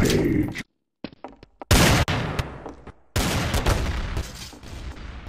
me.